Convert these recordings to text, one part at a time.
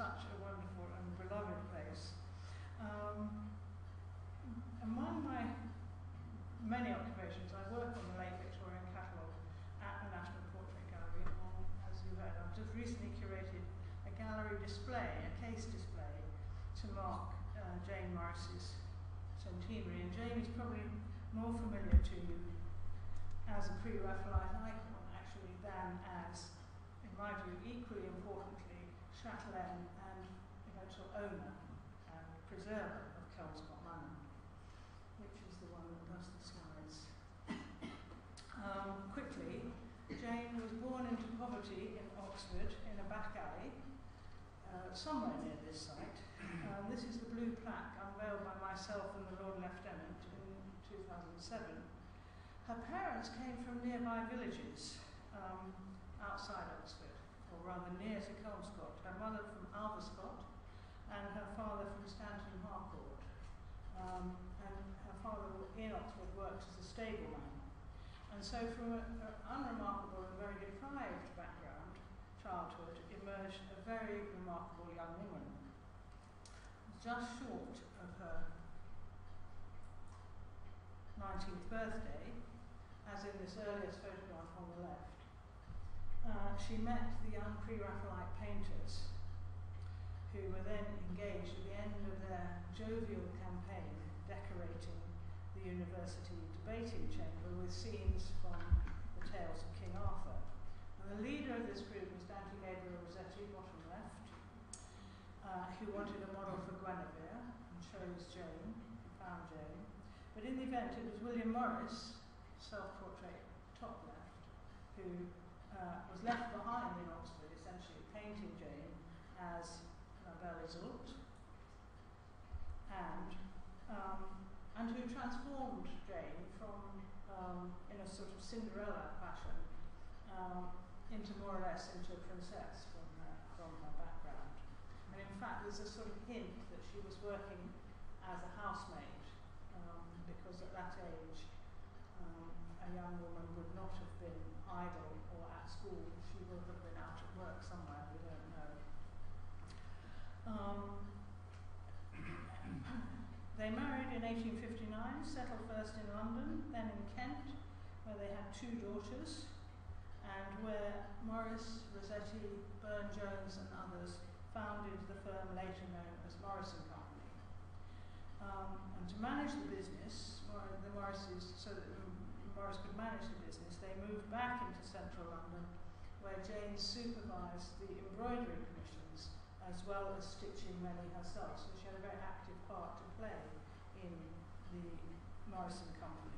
such a wonderful and beloved place. Um, among my many occupations, I work on the late Victorian catalogue at the National Portrait Gallery, as you heard, I've just recently curated a gallery display, a case display, to mark uh, Jane Morris's centenary. And Jane is probably more familiar to you as a pre-Raphaelite icon, actually, than as, in my view, equally importantly, chatelaine and eventual owner and preserver of Kelmscott Manor, which is the one that does the slides. Um, quickly, Jane was born into poverty in Oxford in a back alley, uh, somewhere near this site. Um, this is the blue plaque unveiled by myself and the Lord Lieutenant in 2007. Her parents came from nearby villages um, outside Oxford, or rather near to Kelmscott. Her mother from Alvescot and her father from Stanton Harcourt. Um, and her father in Oxford worked as a stableman. And so from an unremarkable and very deprived background, childhood, emerged a very remarkable young woman. Just short of her 19th birthday, as in this earliest photograph on the left, uh, she met the young pre-Raphaelite painters who were then engaged at the end of their jovial campaign decorating the university debating chamber with scenes from the tales of King Arthur. And the leader of this group was Dante Gabriel Rossetti, bottom left, uh, who wanted a model for Guinevere and chose Jane, found Jane. But in the event, it was William Morris, self-portrait top left, who uh, was left behind in Oxford, essentially painting Jane as La Belle Iseult, and um, and who transformed Jane from um, in a sort of Cinderella fashion um, into more or less into a princess from her, from her background. And in fact, there's a sort of hint that she was working as a housemaid um, because at that age um, a young woman would not have been idle school. She would have been out at work somewhere, we don't know. Um, they married in 1859, settled first in London, then in Kent, where they had two daughters, and where Morris, Rossetti, Burne Jones, and others founded the firm later known as Morris and Company. Um, and to manage the business, the Morrises, so that Morris could manage the business, they moved back into central London, where Jane supervised the embroidery commissions as well as stitching many herself. So she had a very active part to play in the Morris and Company.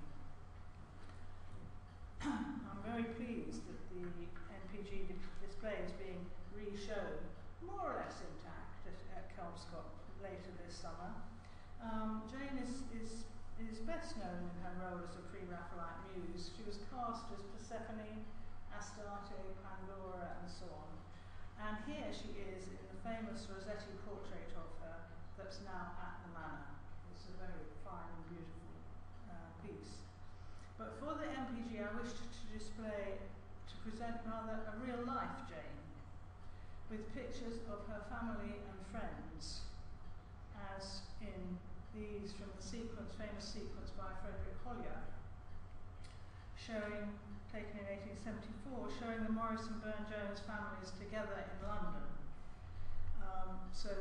I'm very pleased that the NPG display is being re-shown more or less intact at, at Kelmscott later this summer. Um, Jane is, is, is best known in her role as a pre-Raphaelite muse. She was cast as Persephone, Astarte, Pandora, and so on. And here she is in the famous Rossetti portrait of her that's now at the Manor. It's a very fine and beautiful uh, piece. But for the NPG, I wished to display, to present rather a real life Jane, with pictures of her family and friends, as in these from the sequence, famous sequence by Frederick Hollyer, showing, taken in 1874, showing the Morris and Burne Jones families together in London. Um, so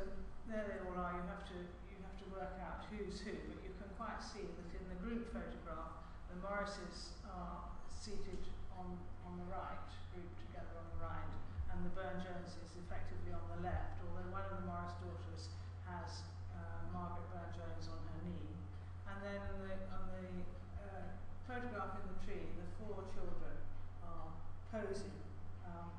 there they all are. You have to you have to work out who's who, but you can quite see that in the group photograph, the Morrises are seated on on the right, grouped together on the right, and the Burne Jones is effectively on the left. Although one of the Morris daughters Jones on her knee, and then on the, on the uh, photograph in the tree, the four children are posing um,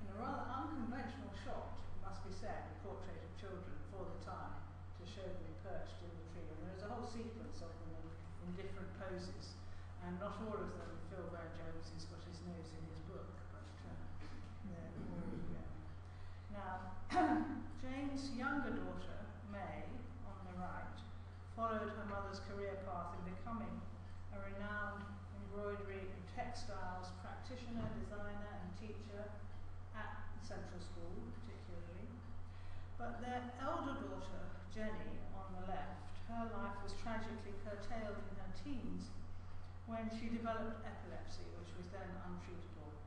in a rather unconventional shot, it must be said, a portrait of children for the time to show them perched in the tree. And there's a whole sequence of them in, in different poses, and not all of them Phil Burne Jones has got his nose in his book, but uh, there we go. Now, Jane's younger daughter, May, on the right, followed her mother's career path in becoming a renowned embroidery and textiles practitioner, designer, and teacher at Central School, particularly. But their elder daughter, Jenny, on the left, her life was tragically curtailed in her teens when she developed epilepsy, which was then untreatable.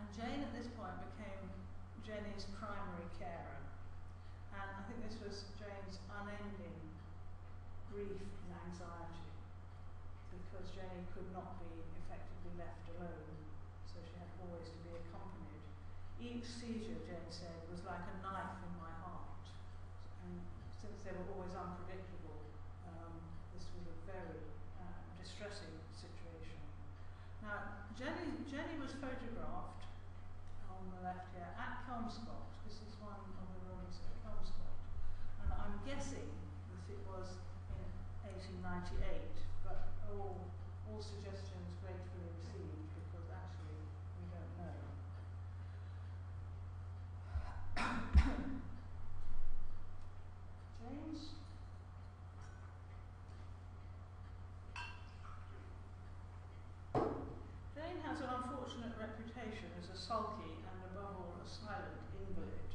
And Jane at this point became Jenny's primary carer. And I think this was Jane's unending grief and anxiety because Jenny could not be effectively left alone, so she had always to be accompanied. Each seizure, Jane said, was like a knife in my heart. And since they were always unpredictable, um, this was a very uh, distressing situation. Now, Jenny, Jenny was photographed on the left here at Kelmscott. This is one of the rooms at Kelmscott. And I'm guessing that it was 1898, but all, all suggestions gratefully received because actually we don't know. James? Jane has an unfortunate reputation as a sulky and above all a silent invalid.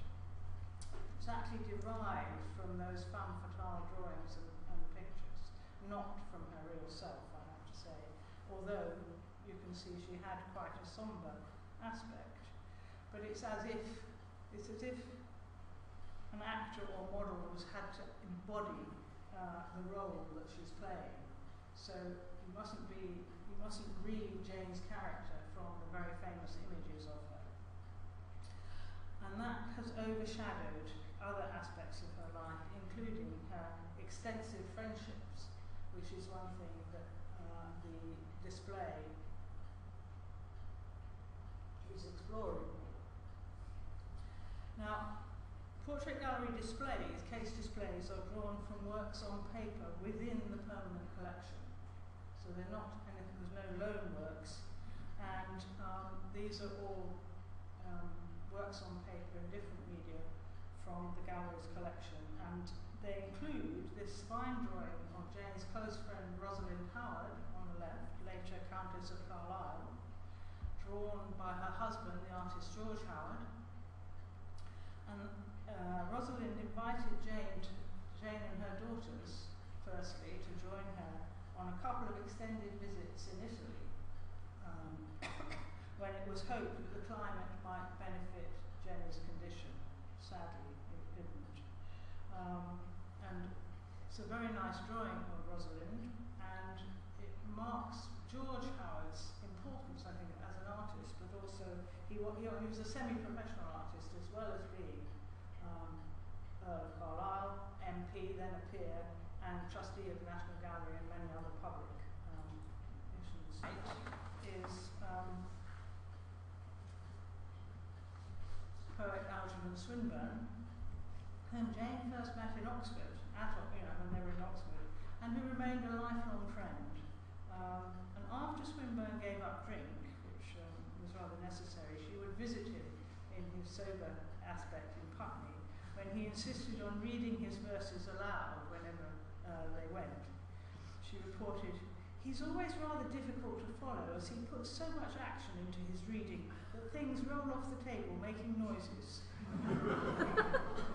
exactly derived from those femme fatale drawings and, and pictures, not from her real self, I have to say, although you can see she had quite a sombre aspect. But it's as if it's as if an actor or model has had to embody uh, the role that she's playing. So you mustn't be you mustn't read Jane's character from the very famous images of her. And that has overshadowed other aspects of her life, including her extensive friendships, which is one thing that uh, the display is exploring. Now, portrait gallery displays, case displays, are drawn from works on paper within the permanent collection. So they're not anything, there's no loan works. And um, these are all um, works on paper in different media from the gallery's collection. And they include this fine drawing Jane's close friend Rosalind Howard on the left, later Countess of Carlisle, drawn by her husband, the artist George Howard. And uh, Rosalind invited Jane, to, Jane and her daughters, firstly, to join her on a couple of extended visits in Italy, um, when it was hoped that the climate might benefit Jenny's condition. Sadly, it didn't. Um, and it's a very nice drawing of Rosalind, and it marks George Howard's importance, I think, as an artist, but also he, he, he was a semi-professional artist as well as being um, Earl of Carlisle, MP, then a peer, and trustee of the National Gallery and many other public um, missions. It is um, poet Algernon Swinburne, whom Jane first met in Oxford, at, you know, when they were in Oxford, and who remained a lifelong friend. Um, and after Swinburne gave up drink, which um, was rather necessary, she would visit him in his sober aspect in Putney, when he insisted on reading his verses aloud whenever uh, they went. She reported, He's always rather difficult to follow as he puts so much action into his reading that things roll off the table making noises.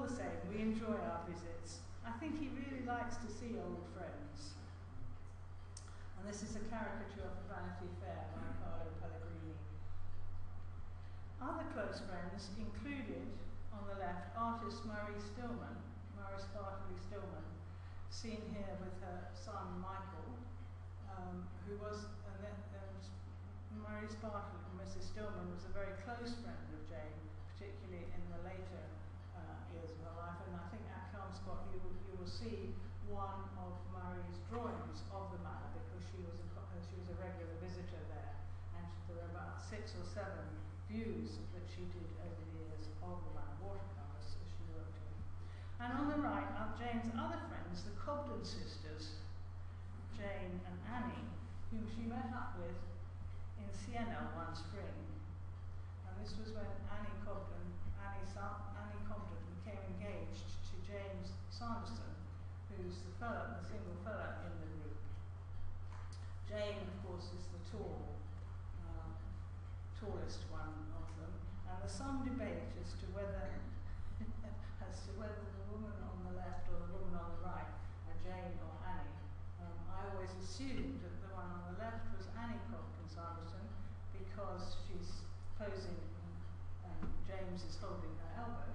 The same, we enjoy our visits. I think he really likes to see old friends. And this is a caricature of Vanity Fair by Carlo Pellegrini. Other close friends included, on the left, artist Marie Stillman, Marie Spartali Stillman, seen here with her son Michael, um, who was, and then, and Marie Spartali, Mrs. Stillman, was a very close friend of Jane, particularly in the later uh, years of her life. And I think at Kelmscott you, you will see one of Marie's drawings of the manor because she was a, uh, she was a regular visitor there, and there were about six or seven views that she did over the years of the manor watercolours as she worked in. And on the right are Jane's other friends, the Cobden sisters, Jane and Annie, whom she met up with in Siena one spring. And this was when Annie Cobden, Annie, Annie Cobden became engaged to James Sanderson, who's the fellow, the single fellow in the group. Jane, of course, is the tall, uh, tallest one of them, and there's some debate as to whether as to whether the woman on the left or the woman on the right are Jane or Annie. Um, I always assumed that the one on the left was Annie Hopkins Arbuton because she's posing and James is holding her elbow,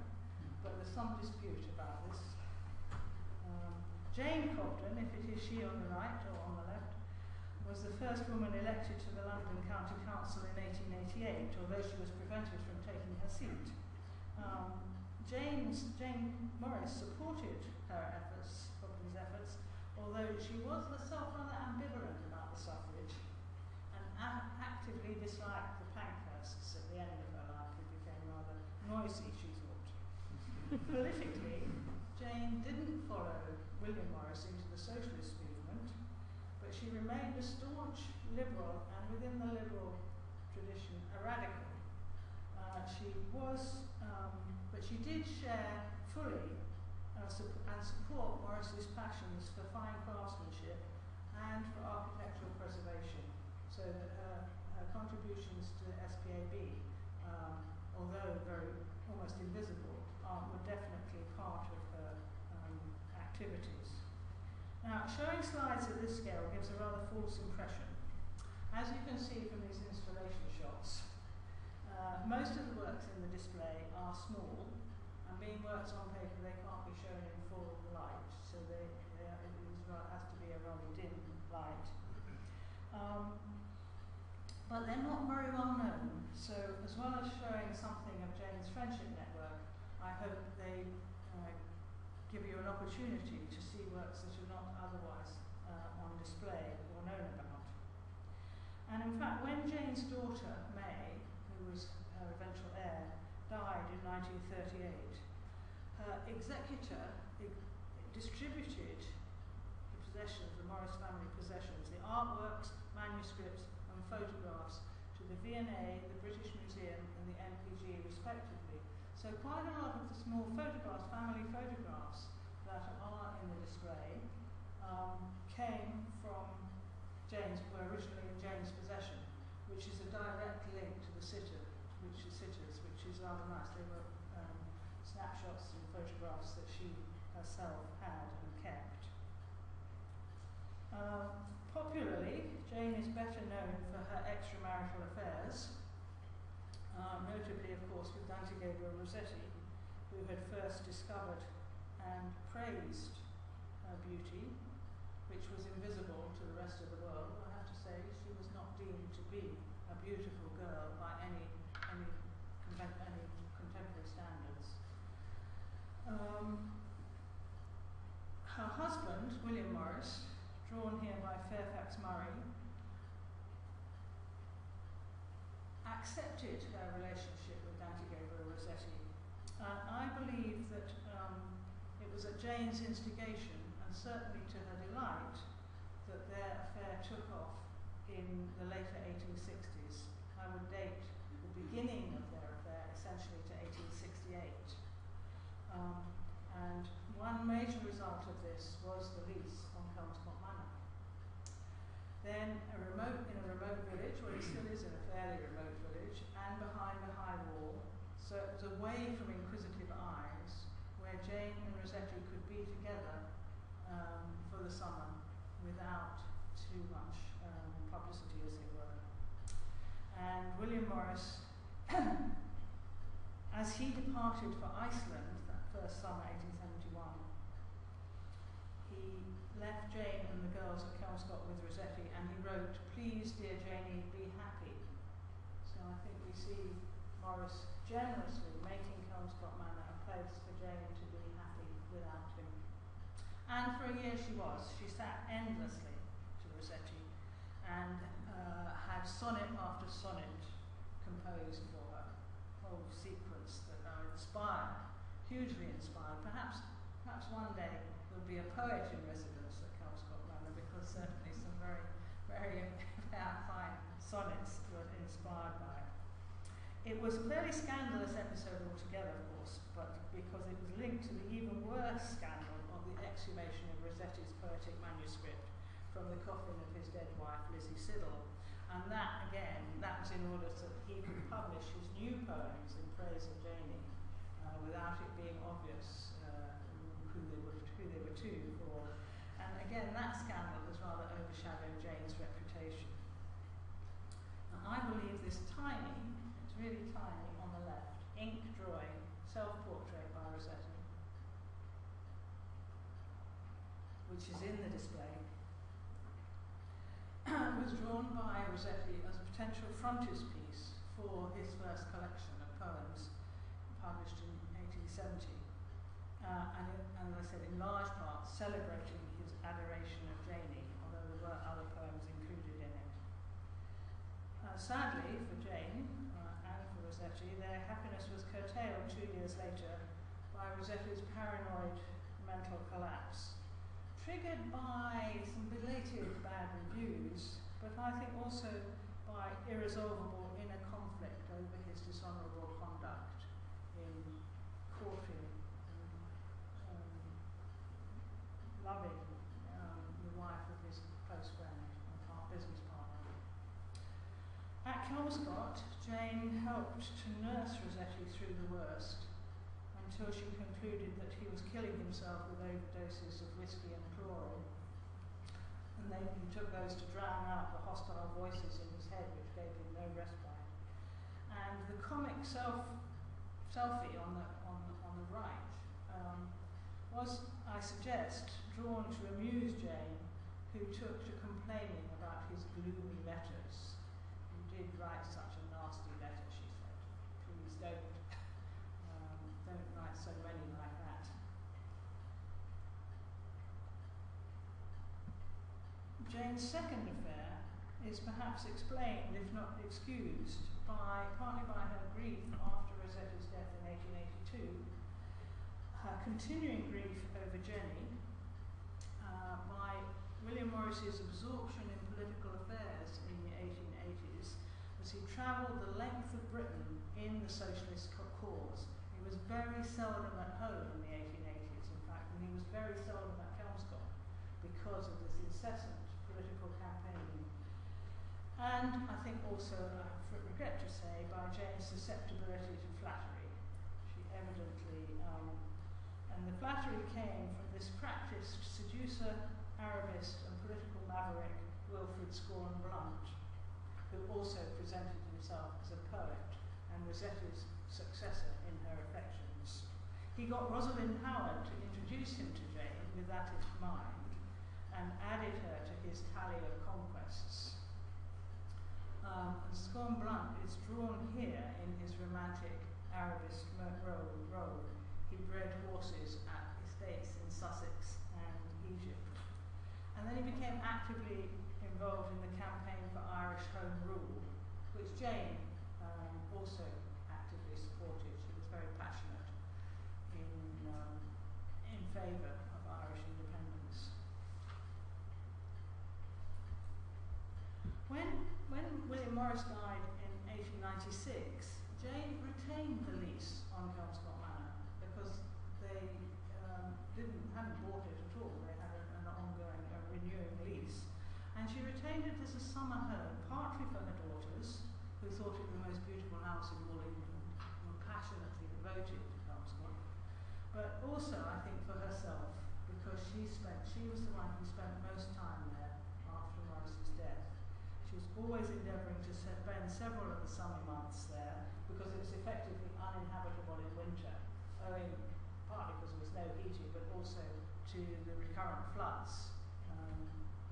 but there's some dispute about this. Um, Jane Cobden, if it is she on the right or on the left, was the first woman elected to the London County Council in 1888, although she was prevented from taking her seat. Um, James, Jane Morris supported her efforts, Cobden's efforts, although she was herself rather ambivalent about the suffrage and actively disliked the Pankhursts at the end of her life, who became rather noisy, she thought. Politically, Jane didn't follow William Morris into the socialist movement, but she remained a staunch liberal and within the liberal tradition a radical. Uh, she was, um, but she did share fully uh, sup- and support Morris's passions for fine craftsmanship and for architectural preservation, so that her, her contributions to SPAB, um, although very almost invisible, are, were definitely part of her um, activities. Showing slides at this scale gives a rather false impression. As you can see from these installation shots, uh, most of the works in the display are small, and being works on paper, they can't be shown in full light, so they, they are, has to be a rather dim light. Um, but they're not very well known, so as well as showing something of Jane's friendship network, I hope they give you an opportunity to see works that are not otherwise uh, on display or known about. And in fact, when Jane's daughter, May, who was her eventual heir, died in 1938, her executor distributed the possessions, the Morris family possessions, the artworks, manuscripts, and photographs to the V&A, the British Museum, and the NPG, respectively. So quite a lot of the small photographs, family photographs that are in the display, um, came from Jane's, were originally in Jane's possession, which is a direct link to the sitter, which is sitters, which is rather nice. They were um, snapshots and photographs that she herself had and kept. Um, popularly, Jane is better known for her extramarital affairs, um, notably, of course, with Dante Gabriel Rossetti, who had first discovered and praised her beauty, which was invisible to the rest of the world. I have to say, she was not deemed to be a beautiful girl by any any, any contemporary standards. Um, her husband, William Morris, drawn here by Fairfax Murray, accepted their relationship with Dante Gabriel Rossetti. Uh, I believe that um, it was at Jane's instigation, and certainly to her delight, that their affair took off in the later 1860s. I would date the beginning of their affair essentially to 1868. Um, and one major result of this was the lease. Then a remote in a remote village, well it still is in a fairly remote village, and behind a high wall, so it was away from inquisitive eyes, where Jane and Rossetti could be together um, for the summer without too much um, publicity, as it were. And William Morris, as he departed for Iceland that first summer, 1871, he left Jane and the girls at Kelmscott with Rossetti and he wrote, Please, dear Janie, be happy. So I think we see Morris generously making Kelmscott Manor a place for Jane to be happy without him. And for a year she was. She sat endlessly to Rossetti and uh, had sonnet after sonnet composed for her, whole sequence that are inspired, hugely inspired. Perhaps, perhaps one day there'll be a poet in residence at Kelmscott Manor because certainly some very, very fine sonnets were inspired by it was a fairly scandalous episode altogether, of course, but because it was linked to the even worse scandal of the exhumation of Rossetti's poetic manuscript from the coffin of his dead wife, Lizzie Siddal. And that, again, that was in order so that he could publish his new poems in praise of Janie uh, without it being obvious uh, who, they were, who they were to. For. And again, that scandal has rather overshadowed Jane's reputation. Now, I believe this timing really tiny on the left. Ink drawing, self-portrait by Rossetti, which is in the display, was drawn by Rossetti as a potential frontispiece for his first collection of poems published in 1870. Uh, and, and as I said, in large part celebrating his adoration of Janie, although there were other poems included in it. Uh, sadly for Jane, Rossetti, their happiness was curtailed two years later by Rossetti's paranoid mental collapse, triggered by some belated bad reviews, but I think also by irresolvable inner conflict over his dishonourable conduct in courting and um, loving um, the wife of his close friend and part business partner. At Kelmscott, Jane helped to nurse Rossetti through the worst until she concluded that he was killing himself with overdoses of whiskey and chloral. And then he took those to drown out the hostile voices in his head, which gave him no respite. And the comic self selfie on the on the, on the right um, was, I suggest, drawn to amuse Jane, who took to complaining about his gloomy letters. You did write such a nasty letter, she said. Please don't don't write so many like that. Jane's second affair is perhaps explained, if not excused, by partly by her grief after Rossetti's death in 1882, her continuing grief over Jenny, uh, by William Morris's absorption in political affairs in the 1880s as he travelled the length of Britain in the socialist cause. He was very seldom at home in the 1880s, in fact, and he was very seldom at Kelmscott because of this incessant political campaigning. And I think also, I regret to say, by Jane's susceptibility to flattery. She evidently, um, and the flattery came from this practiced seducer, Arabist, and political maverick, Wilfrid Scawen Blunt, who also presented himself as a poet and Rossetti's successor in her affections. He got Rosalind Howard to introduce him to Jane with that in mind and added her to his tally of conquests. Um, and Scawen Blunt is drawn here in his romantic Arabist role. He bred horses at estates in Sussex and Egypt. And then he became actively involved in the campaign for Irish Home Rule, which Jane um, also actively supported. She was very passionate in, um, in favour of Irish independence. When, when William Morris died in 1896, Jane retained the lease on Kelmscott Manor because they um, didn't, hadn't bought it at all. They had an ongoing, a renewing lease. And she retained it as a summer home, partly for her daughters, who thought it the most beautiful house in all England and were passionately devoted to Kelmscott, but also I think for herself because she spent she was the one who spent most time there after Morris's death. She was always endeavouring to spend several of the summer months there because it was effectively uninhabitable in winter, owing partly because there was no heating, but also to the recurrent floods um,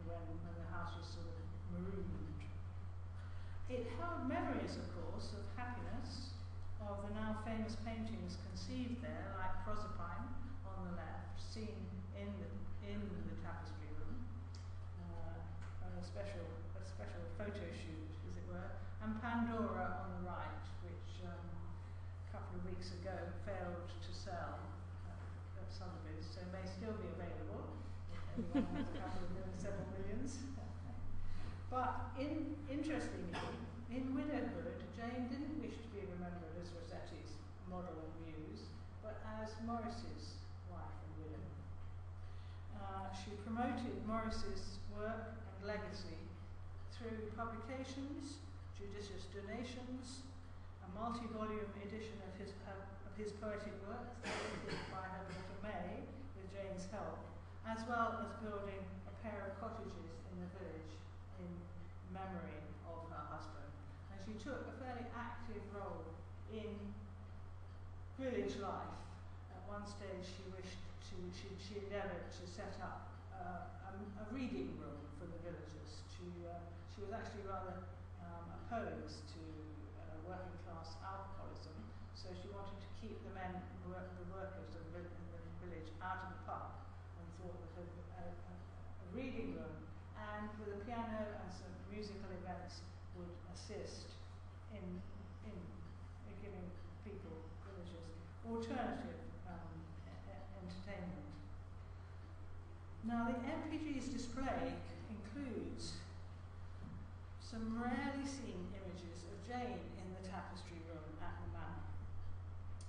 when, when the house was sort of marooned. It held memories, of course, of happiness, of the now famous paintings conceived there, like Proserpine on the left, seen in the, in the tapestry room, uh, a special special photo shoot, as it were, and Pandora on the right, which um, a couple of weeks ago failed to sell at, at Sotheby's, so may still be available if anyone has a couple of million, several millions. but in, interestingly, in widowhood, Jane didn't wish to be remembered as Rossetti's model and muse, but as Morris's wife and widow. Uh, she promoted Morris's work and legacy through publications, judicious donations, a multi-volume edition of his, uh, of his poetic works by her daughter May, with Jane's help, as well as building a pair of cottages in the village in memory of her husband And she took a fairly active role in village life. At one stage, she wished to, she, she endeavoured to set up uh, a, a, reading room for the villagers. To, uh, was actually rather um, opposed to uh, working class alcoholism, so she wanted to keep the men, work, the workers of the, in the village out of the pub and thought that a, a, a reading room and with a piano and some musical events would assist in, in, in giving people, villagers, alternative um, entertainment. Now, the NPG's display includes some rarely seen images of Jane in the tapestry room at the manor.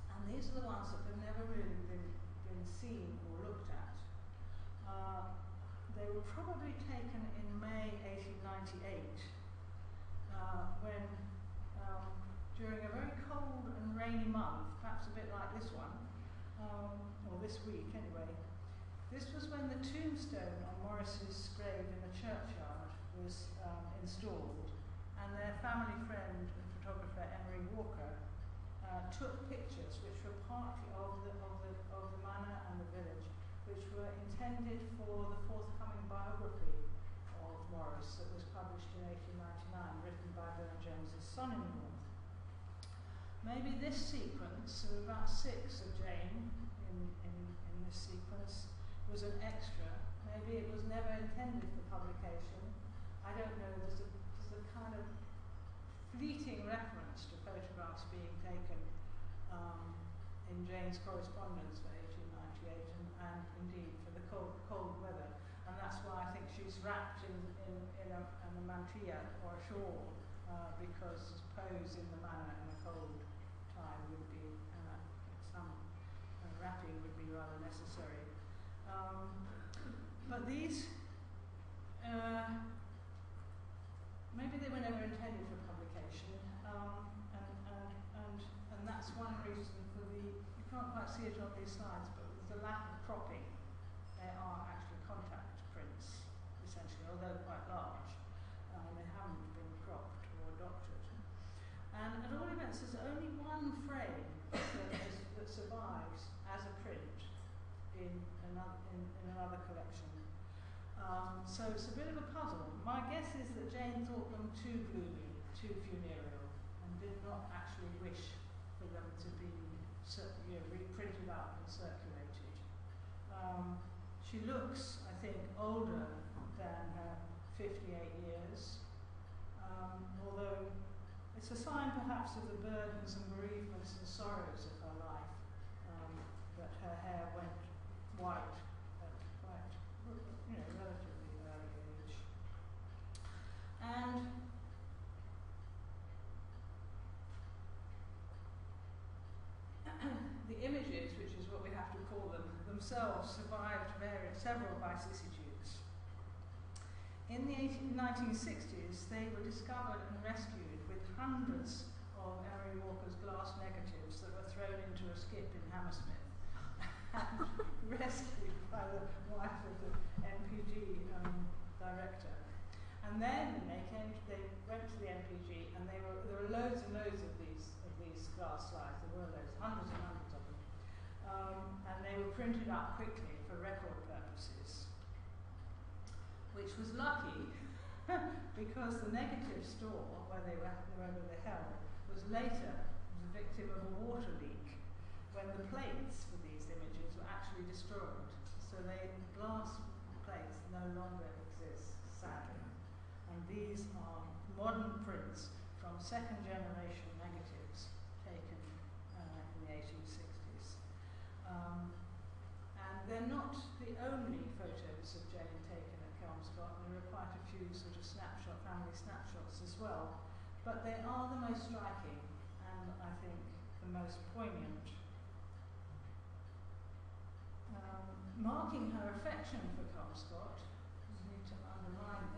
And these are the ones that have never really been, been seen or looked at. Uh, they were probably taken in May 1898 uh, when, um, during a very cold and rainy month, perhaps a bit like this one, um, or this week anyway, this was when the tombstone on Morris's grave in the churchyard was um, installed, and their family friend photographer Emery Walker uh, took pictures which were partly of the, of, the, of the manor and the village, which were intended for the forthcoming biography of Morris that was published in 1899, written by Burne Jones's son-in-law. Maybe this sequence, of about six of Jane in, in, in this sequence, was an extra. Maybe it was never intended for publication. I don't know. There's a, there's a kind of fleeting reference to photographs being taken um, in Jane's correspondence for 1898 and, and indeed for the cold, cold weather. And that's why I think she's wrapped in, in, in, a, in a mantilla or a shawl uh, because pose in the manor in a cold time would be, uh, some uh, wrapping would be rather necessary. Um, but these, uh, maybe they were never intended for publication, um, and, and, and, and that's one reason for the, you can't quite see it on these slides, but with the lack of cropping, they are actually contact prints, essentially, although quite large. Um, they haven't been cropped or doctored. And at all events, there's only one frame that, is, that survives as a print in another, in, in another collection. Um, so it's a bit of a puzzle. My guess is that Jane thought them too gloomy, too funereal, and did not actually wish for them to be you know, reprinted up and circulated. Um, she looks, I think, older than her 58 years, um, although it's a sign perhaps of the burdens and bereavements and sorrows of her life um, that her hair went white at quite, you know, relatively early age. And the images, which is what we have to call them, themselves survived various, several vicissitudes. In the 18, 1960s, they were discovered and rescued with hundreds of Emery Walker's glass negatives that were thrown into a skip in Hammersmith and rescued by the wife of the NPG um, director. And then they came, to, they went to the NPG, and they were, there were loads and loads of these of these glass slides. There were loads, hundreds and hundreds of them, um, and they were printed up quickly for record purposes, which was lucky because the negative store where they were, where they held was later the victim of a water leak when the plates for these images were actually destroyed. So they glass plates no longer these are modern prints from second generation negatives taken uh, in the 1860s. Um, and they're not the only photos of Jane taken at Kelmscott. There are quite a few sort of snapshot, family snapshots as well. But they are the most striking and I think the most poignant. Um, marking her affection for Kelmscott, we need to underline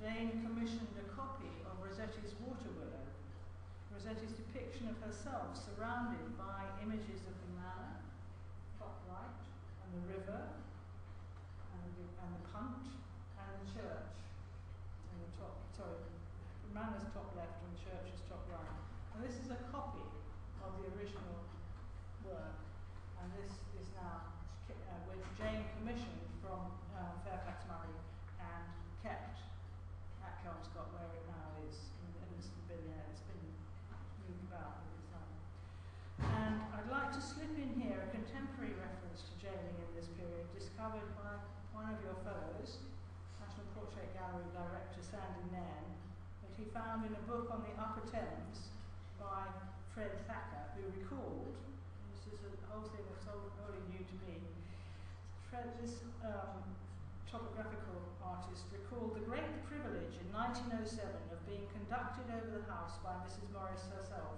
Jane commissioned a copy of Rossetti's Water Willow, Rossetti's depiction of herself surrounded by images of the manor, top right, and the river, and the, and the punt, and the church, and the top, sorry, the manor's top left and church's top right. And this is a copy of the original work, and this is now, uh, which Jane commissioned from uh, Fairfax Murray and kept at Kelmscott discovered by one of your fellows, National Portrait Gallery Director Sandy Nairn, that he found in a book on the Upper Thames by Fred Thacker, who recalled, this is a whole thing that's wholly new to me, Fred, this um, topographical artist recalled the great privilege in 1907 of being conducted over the house by Mrs. Morris herself.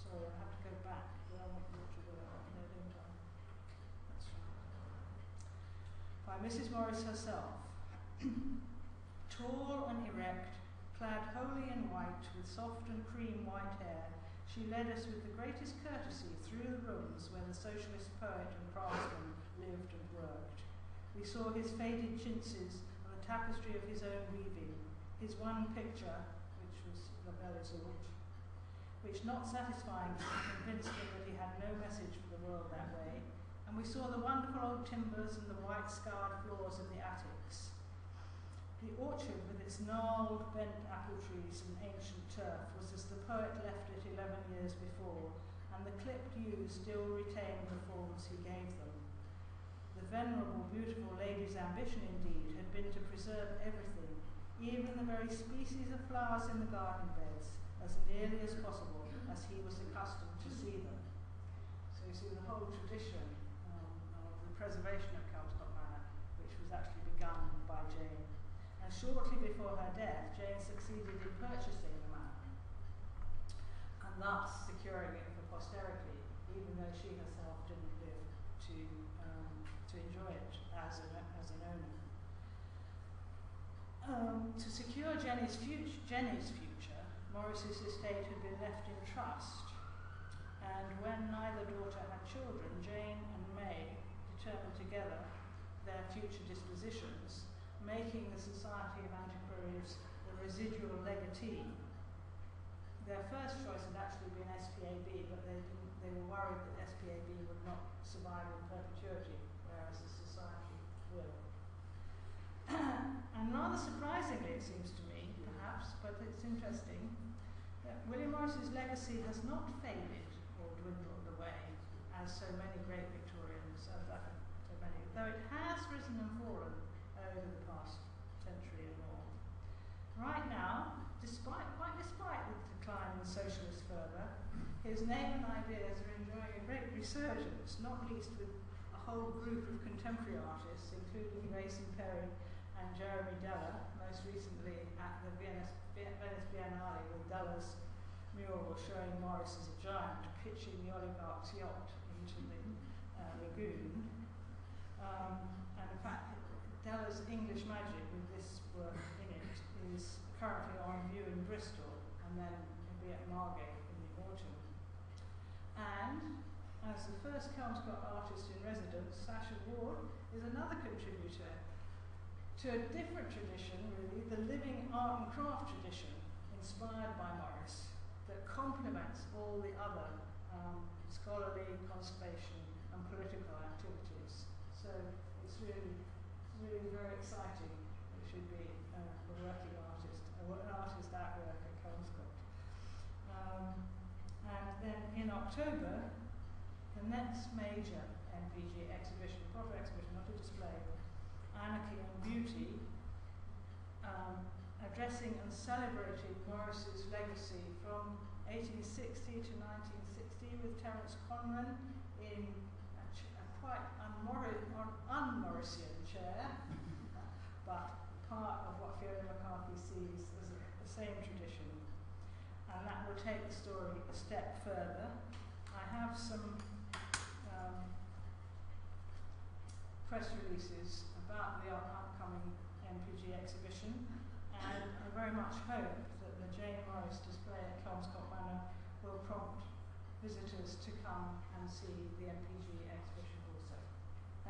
Sorry, I have to go back. Well, I want to go back. No, don't I? That's right. By Mrs. Morris herself. Tall and erect, clad wholly in white, with soft and cream white hair, she led us with the greatest courtesy through the rooms where the socialist poet and craftsman lived and worked. We saw his faded chintzes and the tapestry of his own weaving, his one picture, which was La Belle Iseult, which not satisfying him convinced him that he had no message for the world that way, and we saw the wonderful old timbers and the white scarred floors in the attics. The orchard with its gnarled, bent apple trees and ancient turf was as the poet left it eleven years before, and the clipped yews still retained the forms he gave them. The venerable, beautiful lady's ambition, indeed, had been to preserve everything, even the very species of flowers in the garden beds, as nearly as possible as he was accustomed to see them. So you see the whole tradition preservation of Kelmscott Manor, which was actually begun by Jane. And shortly before her death, Jane succeeded in purchasing the manor, and thus securing it for posterity, even though she herself didn't live to um, to enjoy it as an, as an owner. Um, to secure Jenny's, fut- Jenny's future, Morris's estate had been left in trust, and when neither daughter had children, Jane and May determined together their future dispositions, making the Society of Antiquaries the residual legatee. Their first choice had actually been SPAB, but they, they were worried that SPAB would not survive in perpetuity whereas the society will. and rather surprisingly, it seems to me, perhaps, but it's interesting, that William Morris's legacy has not faded or dwindled away, as so many great Victorians, as so many, though it has risen and fallen over the past century and more. Right now, despite, quite despite the decline in socialist fervour, his name and ideas are enjoying a great resurgence, not least with a whole group of contemporary artists, including Grayson Perry and Jeremy Deller, most recently at the Venice, Venice Biennale with Deller's mural showing Morris as a giant pitching the oligarch's yacht into the uh, lagoon. Um, and in fact, Deller's English Magic with this work in it is currently on view in Bristol and then will be at Margate in the autumn. And as the first Kelmscott artist in residence, Sasha Ward is another contributor to a different tradition, really, the living art and craft tradition inspired by Morris that complements all the other um, scholarly, conservation, and political activities. So it's really, really very exciting. It should be uh, a working artist, an artist at work at Kelmscott. Um, and then in October, the next major NPG exhibition, proper exhibition, not a display, Anarchy and Beauty, um, addressing and celebrating Morris's legacy from 1860 to 1960 with Terence Conran in a, a quite un-Morrisian chair, but part of what Fiona MacCarthy sees as the same tradition. And that will take the story a step further. I have some um, press releases about the upcoming NPG exhibition, and I very much hope that the Jane Morris display at Kelmscott Manor will prompt visitors to come and see the NPG